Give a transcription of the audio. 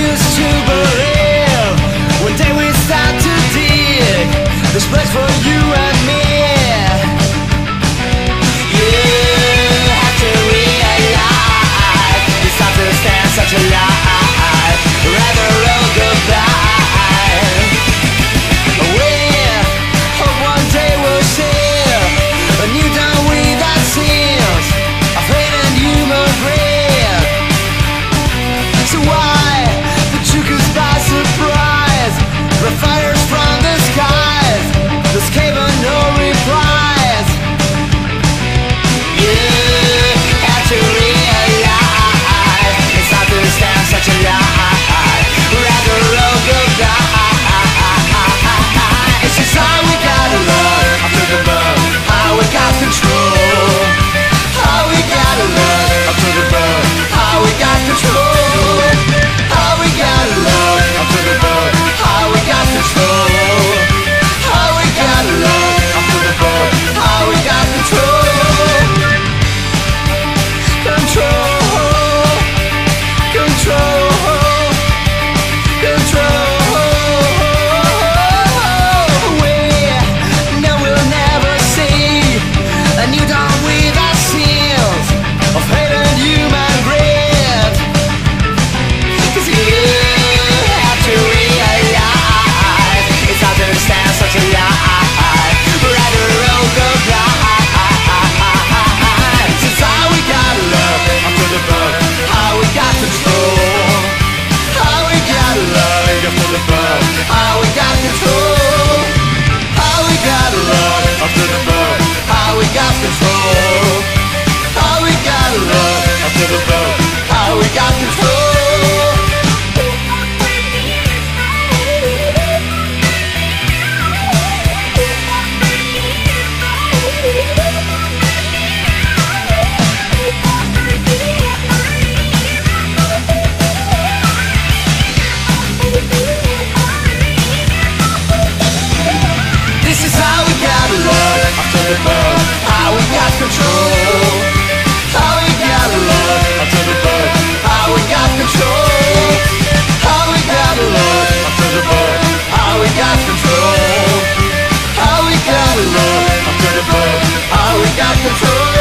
refuse to believe. One day we start to dig. This place for you and All we got control. control. How we got love, I'm pretty bold. How we got control.